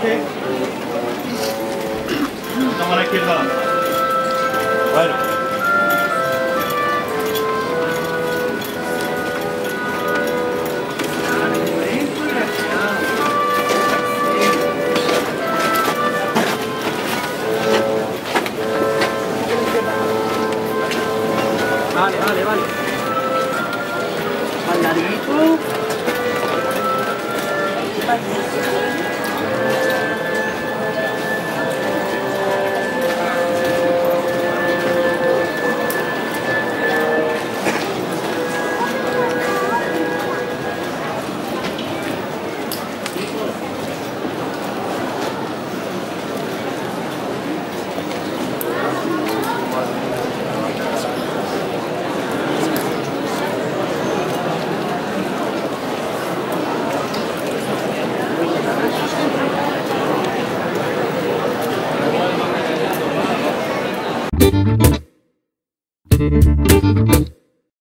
Adelante. Toma la izquierda. Bueno. Vale, vale, vale. Al ladito.